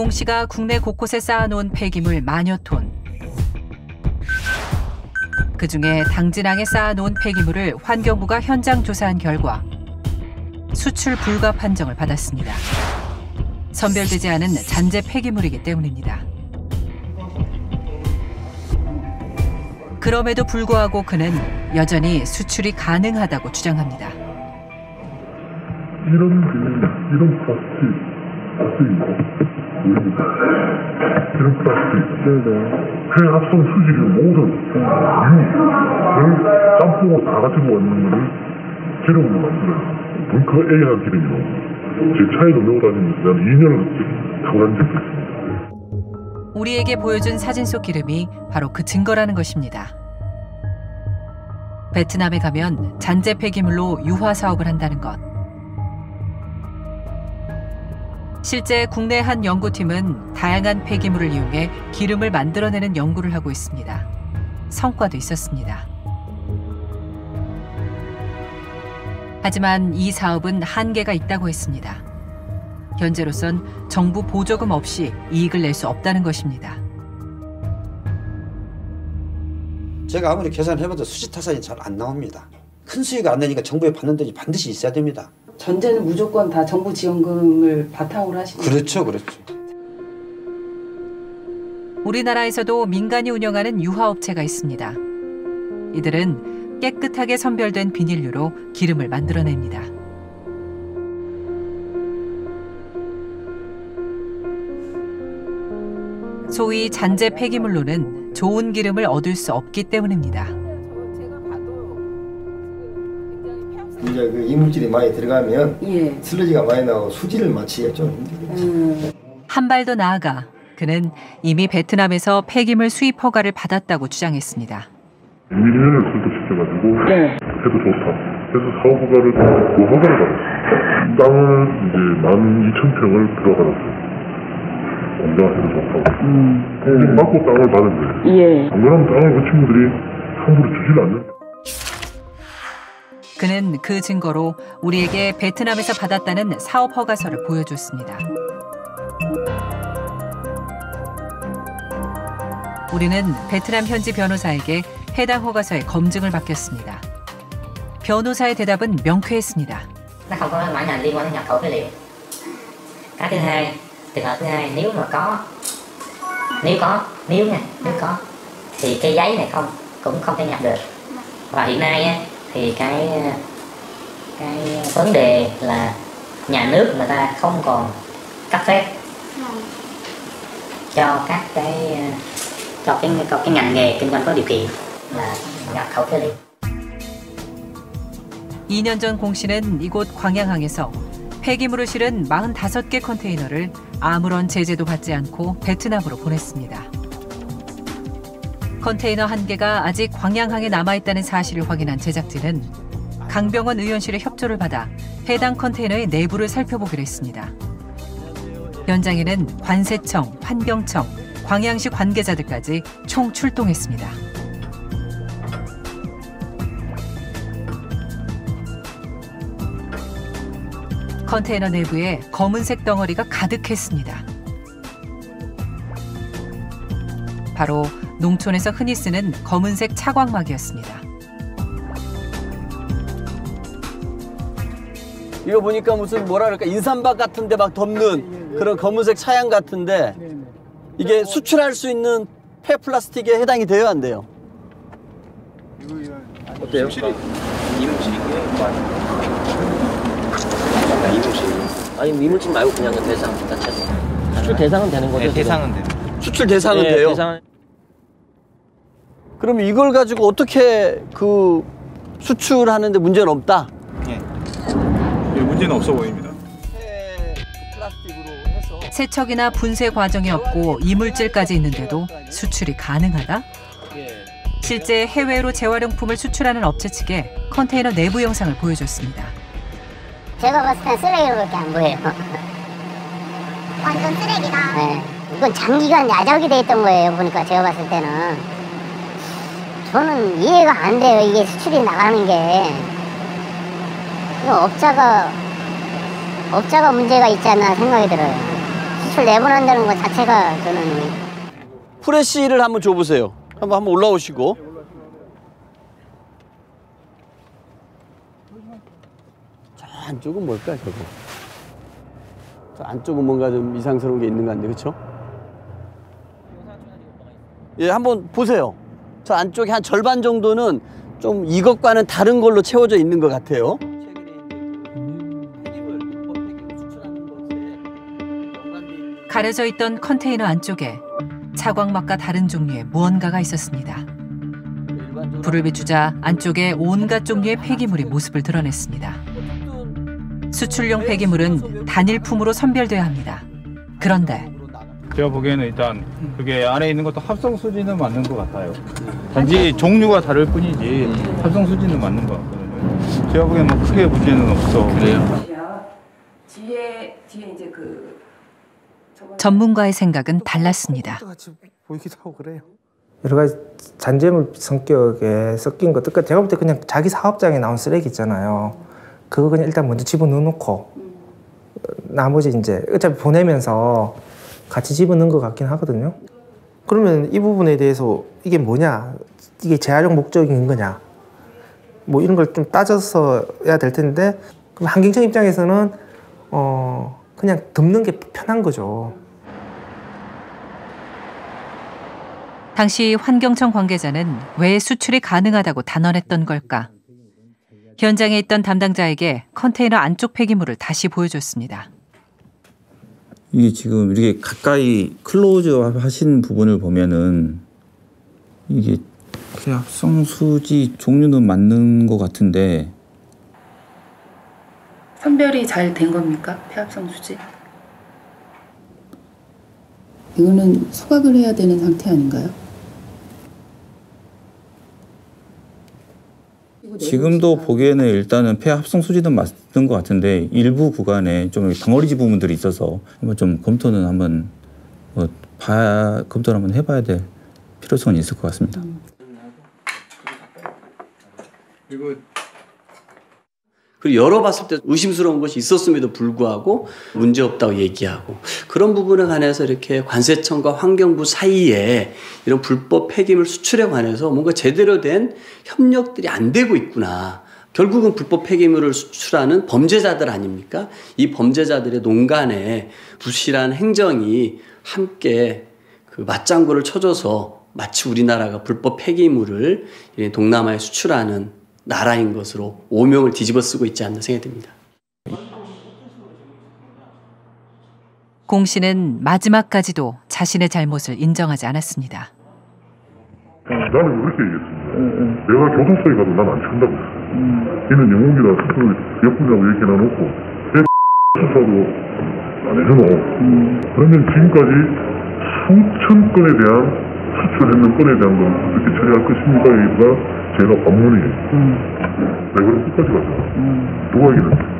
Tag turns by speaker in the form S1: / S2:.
S1: 공 씨가 국내 곳곳에 쌓아놓은 폐기물 만여 톤. 그중에 당진항에 쌓아놓은 폐기물을 환경부가 현장 조사한 결과 수출 불가 판정을 받았습니다. 선별되지 않은 잔재 폐기물이기 때문입니다. 그럼에도 불구하고 그는 여전히 수출이 가능하다고 주장합니다.
S2: 이런 그, 이런 플라스틱 플라스틱 폐 합성 수질이 모든 유를 짬뽕을 다 가지고 있는 거를 기름으로 만들어요. bunker A라는 기름이 나옵니다. 제 차에도 메고 다니면서 나는 2년을 타고 다닌 적도 있습니다.
S1: 우리에게 보여준 사진 속 기름이 바로 그 증거라는 것입니다. 베트남에 가면 잔재 폐기물로 유화 사업을 한다는 것. 실제 국내 한 연구팀은 다양한 폐기물을 이용해 기름을 만들어내는 연구를 하고 있습니다. 성과도 있었습니다. 하지만 이 사업은 한계가 있다고 했습니다. 현재로선 정부 보조금 없이 이익을 낼 수 없다는 것입니다.
S3: 제가 아무리 계산해봐도 수지 타산이 잘 안 나옵니다. 큰 수익이 안 되니까 정부에 받는 돈이 반드시 있어야 됩니다.
S4: 전제는 무조건 다 정부 지원금을 바탕으로 하시는
S3: 그렇죠, 그렇죠.
S1: 우리나라에서도 민간이 운영하는 유화업체가 있습니다. 이들은 깨끗하게 선별된 비닐류로 기름을 만들어냅니다. 소위 잔재 폐기물로는 좋은 기름을 얻을 수 없기 때문입니다.
S5: 이제 그 이물질이 많이 들어가면
S4: 예.
S5: 슬러지가 많이 나고 수질을 맞추기가 좀 힘들겠죠.
S4: 음.
S1: 한발더 나아가 그는 이미 베트남에서 폐기물 수입 허가를 받았다고 주장했습니다.
S2: 밀면을 설득시켜가지고
S4: 네.
S2: 해도 좋다. 그래서 사업 허가를 그 허가를 받았어요. 땅을 이제 12,000평을 들어가놨어요. 공장을 해도 좋다고. 공장 받고 땅을 받은 거예요.
S4: 예.
S2: 안 그러면 땅을 그 친구들이 함부로 주질 않는
S1: 그는 그 증거로 우리에게 베트남에서 받았다는 사업 허가서를 보여줬습니다. 우리는 베트남 현지 변호사에게 해당 허가서의 검증을 맡겼습니다. 변호사의 대답은 명쾌했습니다.
S6: thì cái cái vấn đề là nhà nước người ta không còn cấp phép cho các cái cho cái cho cái ngành nghề kinh doanh có điều kiện là nhập khẩu phế liệu
S1: 2년 전 공 씨는 이곳 광양항에서 폐기물을 실은 45개 컨테이너를 아무런 제재도 받지 않고 베트남으로 보냈습니다. 컨테이너 한 개가 아직 광양항에 남아있다는 사실을 확인한 제작진은 강병원 의원실의 협조를 받아 해당 컨테이너의 내부를 살펴보기로 했습니다. 현장에는 관세청, 환경청, 광양시 관계자들까지 총 출동했습니다. 컨테이너 내부에 검은색 덩어리가 가득했습니다. 바로 농촌에서 흔히 쓰는 검은색 차광막이었습니다.
S7: 이거 보니까 무슨 뭐라 그럴까 인삼박 같은데 막 덮는 그런 검은색 차양 같은데 이게 수출할 수 있는 폐 플라스틱에 해당이 돼요 안 돼요? 어때요?
S8: 아니 이물질 말고 그냥 그 대상 자체로 수출 대상은 되는 거죠?
S9: 네, 대상은 돼요.
S7: 수출 대상은
S8: 네,
S7: 돼요.
S8: 대상은
S7: 그럼 이걸 가지고 어떻게 그 수출하는데 문제는 없다?
S9: 예. 예, 문제는 없어 보입니다.
S1: 세척이나 분쇄 과정이 없고 이물질까지 있는데도 수출이 가능하다? 실제 해외로 재활용품을 수출하는 업체 측에 컨테이너 내부 영상을 보여줬습니다.
S10: 제가 봤을 땐 쓰레기로밖에 안 보여요.
S11: 완전 쓰레기다.
S10: 네. 이건 장기간 야적이 돼 있던 거예요. 보니까 제가 봤을 때는. 저는 이해가 안 돼요. 이게 수출이 나가는 게. 업자가, 업자가 문제가 있지 않나 생각이 들어요. 수출 내보낸다는 것 자체가 저는
S7: 프레시를 한번 줘보세요. 한번 한번 올라오시고. 저 안쪽은 뭘까 저거? 저 안쪽은 뭔가 좀 이상스러운 게 있는 것 같네, 그렇죠? 예, 한번 보세요. 저 안쪽에 한 절반 정도는 좀 이것과는 다른 걸로 채워져 있는 것 같아요.
S1: 가려져 있던 컨테이너 안쪽에 차광막과 다른 종류의 무언가가 있었습니다. 불을 비추자 안쪽에 온갖 종류의 폐기물이 모습을 드러냈습니다. 수출용 폐기물은 단일품으로 선별돼야 합니다. 그런데
S9: 제가 보기에는 일단 그게 안에 있는 것도 합성 수지는 맞는 것 같아요. 단지 종류가 다를 뿐이지 합성 수지는 맞는 것 같거든요. 제가 보기에는 뭐 크게 문제는 없어. 그래요?
S4: 뒤에 뒤에 이제 그
S1: 전문가의 생각은 달랐습니다.
S11: 보이기도 하고 그래요. 여러 가지 잔재물 성격에 섞인 것들, 그러니까 제가 볼 때 그냥 자기 사업장에 나온 쓰레기 있잖아요. 그거 그냥 일단 먼저 집어넣어 놓고 나머지 이제 어차피 보내면서 같이 집어넣은 것 같긴 하거든요. 그러면 이 부분에 대해서 이게 뭐냐, 이게 재활용 목적인 거냐, 뭐 이런 걸 좀 따져서야 될 텐데 그럼 환경청 입장에서는 어 그냥 덮는 게 편한 거죠.
S1: 당시 환경청 관계자는 왜 수출이 가능하다고 단언했던 걸까? 현장에 있던 담당자에게 컨테이너 안쪽 폐기물을 다시 보여줬습니다.
S12: 이게 지금 이렇게 가까이 클로즈 하신 부분을 보면은 이게 합성 수지 종류는 맞는 것 같은데
S4: 선별이 잘 된 겁니까? 폐합성 수지? 이거는 소각을 해야 되는 상태 아닌가요?
S12: 지금도 보기에는 일단은 폐 합성 수지는 맞는 것 같은데 일부 구간에 좀 덩어리지 부분들이 있어서 한번 좀 검토는 한번 뭐 봐, 검토를 한번 해봐야 될 필요성은 있을 것 같습니다.
S9: 그리고
S7: 그리고 열어봤을 때 의심스러운 것이 있었음에도 불구하고 문제 없다고 얘기하고 그런 부분에 관해서 이렇게 관세청과 환경부 사이에 이런 불법 폐기물 수출에 관해서 뭔가 제대로 된 협력들이 안 되고 있구나. 결국은 불법 폐기물을 수출하는 범죄자들 아닙니까? 이 범죄자들의 농간에 부실한 행정이 함께 그 맞장구를 쳐줘서 마치 우리나라가 불법 폐기물을 이 동남아에 수출하는 나라인 것으로 오명을 뒤집어 쓰고 있지 않나 생각이 듭니다.
S1: 공 씨는 마지막까지도 자신의 잘못을 인정하지 않았습니다.
S2: 나는 그렇게 얘기했습니다. 내가 교도소에 가도 난 안 친다고 했어요. 얘는 영웅이라 그 예쁘냐고 얘기 나놓고 내 수사도 안 해주노. 그러면 지금까지 수천 건에 대한 수출했는 건에 대한 건 어떻게 처리할 것입니까? 여기가 제가 관문이에요. 왜 그럼 끝까지 가죠? 누가 이기는데?